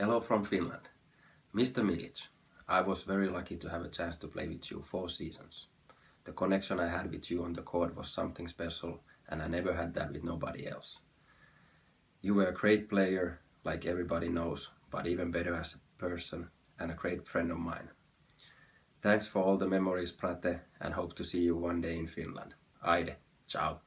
Hello from Finland. Mr. Milic, I was very lucky to have a chance to play with you four seasons. The connection I had with you on the court was something special and I never had that with nobody else. You were a great player, like everybody knows, but even better as a person and a great friend of mine. Thanks for all the memories, Prate, and hope to see you one day in Finland. Aide, ciao.